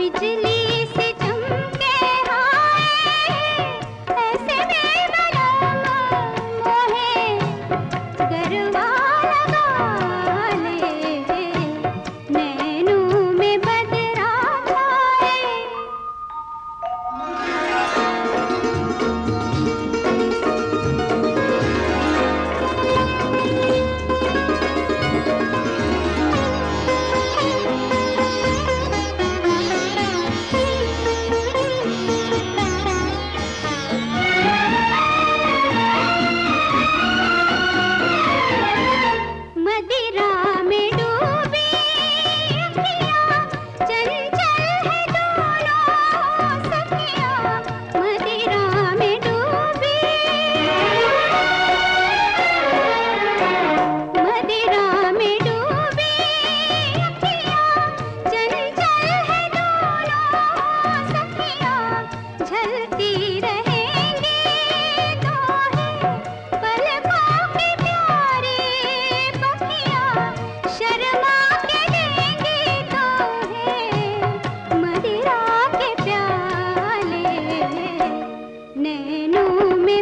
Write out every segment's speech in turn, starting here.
बिजली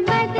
नैनों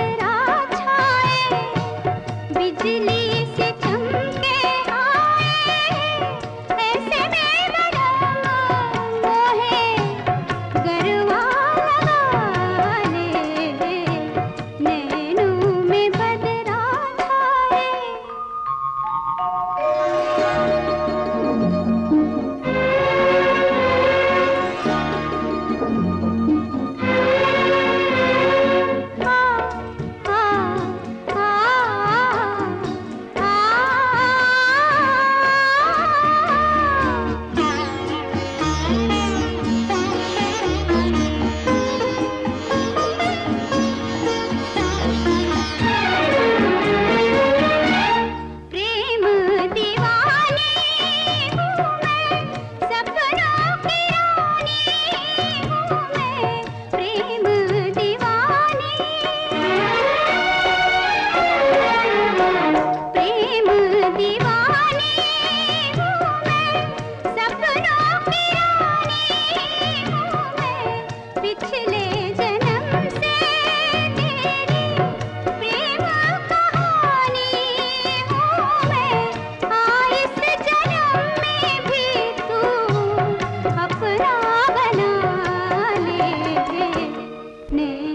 अपने